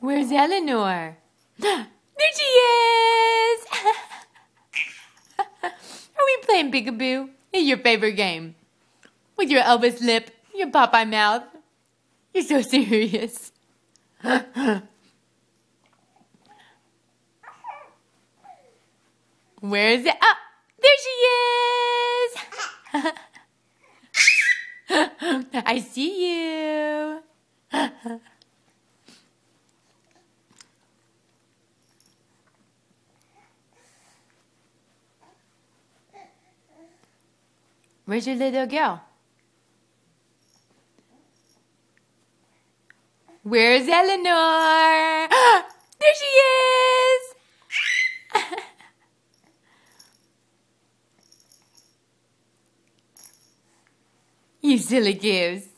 Where's Eleanor? there she is! Are we playing peekaboo? It's your favorite game. With your Elvis lip, your Popeye mouth. You're so serious. Where is it? Oh, there she is! I see you. Where's your little girl? Where's Eleanor? there she is! you silly goose.